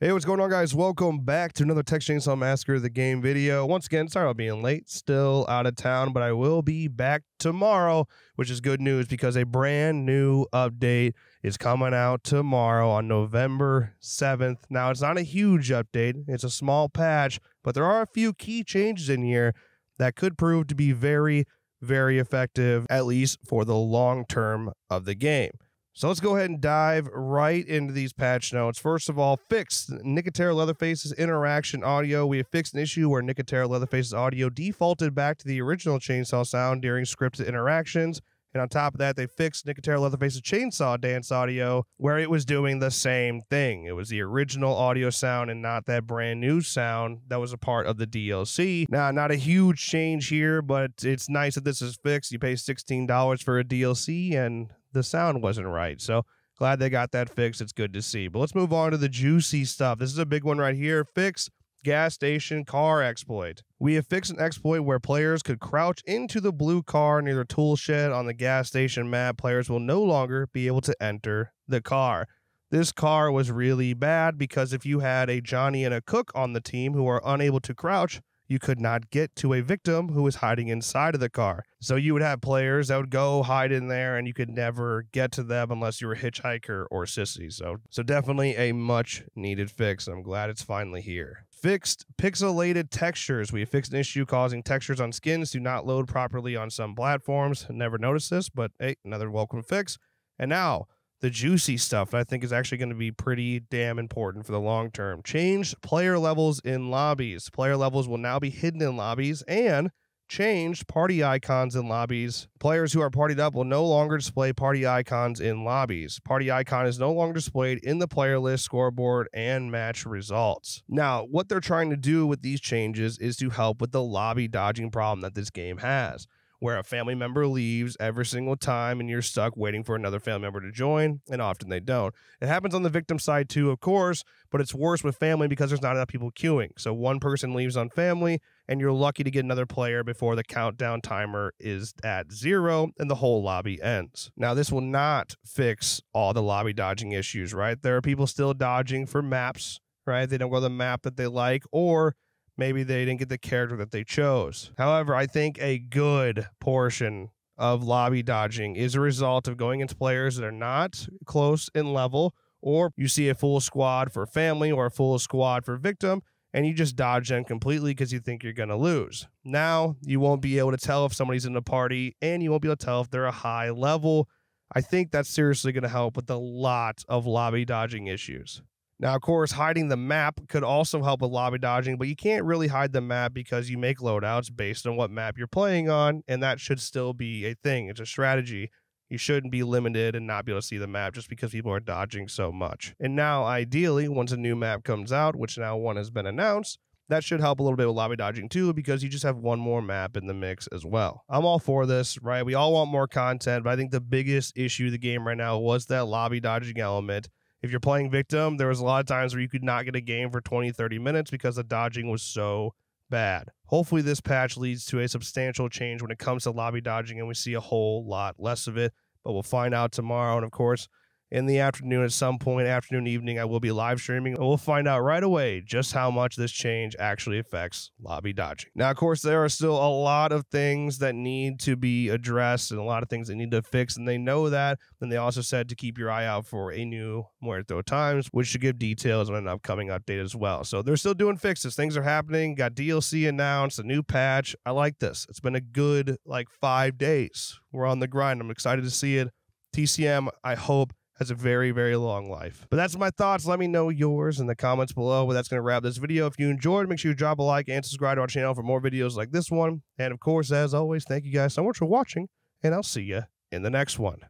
Hey, what's going on, guys? Welcome back to another Texas Chainsaw Massacre the game video. Once again, sorry about being late, still out of town, but I will be back tomorrow, which is good news because a brand new update is coming out tomorrow on November 7th. Now, it's not a huge update, it's a small patch, but there are a few key changes in here that could prove to be very, very effective, at least for the long term of the game. So let's go ahead and dive right into these patch notes. First of all, fixed Nicotero Leatherface's interaction audio. We have fixed an issue where Nicotero Leatherface's audio defaulted back to the original chainsaw sound during scripted interactions. And on top of that, they fixed Nicotero Leatherface's chainsaw dance audio where it was doing the same thing. It was the original audio sound and not that brand new sound that was a part of the DLC. Now, not a huge change here, but it's nice that this is fixed. You pay $16 for a DLC and the sound wasn't right. So glad they got that fixed. It's good to see. But let's move on to the juicy stuff. This is a big one right here. Fix gas station car exploit. We have fixed an exploit where players could crouch into the blue car near the tool shed on the gas station map. Players will no longer be able to enter the car. This car was really bad because if you had a Johnny and a Cook on the team who are unable to crouch, you could not get to a victim who was hiding inside of the car. So you would have players that would go hide in there and you could never get to them unless you were a hitchhiker or sissy. So so definitely a much needed fix. I'm glad it's finally here. Fixed pixelated textures. We fixed an issue causing textures on skins to not load properly on some platforms. Never noticed this, but hey, another welcome fix. And now the juicy stuff that I think is actually going to be pretty damn important for the long term. Changed player levels in lobbies. Player levels will now be hidden in lobbies and changed party icons in lobbies. Players who are partied up will no longer display party icons in lobbies. Party icon is no longer displayed in the player list, scoreboard, and match results. Now, what they're trying to do with these changes is to help with the lobby dodging problem that this game has where a family member leaves every single time and you're stuck waiting for another family member to join, and often they don't. It happens on the victim side too, of course, but it's worse with family because there's not enough people queuing. So one person leaves on family, and you're lucky to get another player before the countdown timer is at zero and the whole lobby ends. Now, this will not fix all the lobby dodging issues, right? There are people still dodging for maps, right? They don't go to the map that they like, or maybe they didn't get the character that they chose. However, I think a good portion of lobby dodging is a result of going into players that are not close in level, or you see a full squad for family or a full squad for victim, and you just dodge them completely because you think you're going to lose. Now, you won't be able to tell if somebody's in the party, and you won't be able to tell if they're a high level. I think that's seriously going to help with a lot of lobby dodging issues. Now, of course, hiding the map could also help with lobby dodging, but you can't really hide the map because you make loadouts based on what map you're playing on, and that should still be a thing. It's a strategy. You shouldn't be limited and not be able to see the map just because people are dodging so much. And now, ideally, once a new map comes out, which now one has been announced, that should help a little bit with lobby dodging too, because you just have one more map in the mix as well. I'm all for this, right? We all want more content, but I think the biggest issue of the game right now was that lobby dodging element if you're playing victim, there was a lot of times where you could not get a game for 20, 30 minutes because the dodging was so bad. Hopefully, this patch leads to a substantial change when it comes to lobby dodging and we see a whole lot less of it. But we'll find out tomorrow. And of course, in the afternoon at some point, afternoon, evening, I will be live streaming. And we'll find out right away just how much this change actually affects lobby dodging. Now, of course, there are still a lot of things that need to be addressed and a lot of things that need to fix, and they know that. And they also said to keep your eye out for a new Muerto Times, which should give details on an upcoming update as well. So they're still doing fixes. Things are happening. Got DLC announced, a new patch. I like this. It's been a good like five days. We're on the grind. I'm excited to see it. TCM, I hope has a very, very long life. But that's my thoughts. Let me know yours in the comments below. But that's going to wrap this video. If you enjoyed, make sure you drop a like and subscribe to our channel for more videos like this one. And of course, as always, thank you guys so much for watching, and I'll see you in the next one.